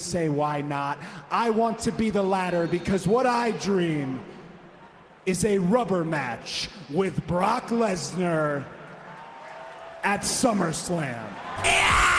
say why not. I want to be the latter because what I dream is a rubber match with Brock Lesnar at SummerSlam. Yeah!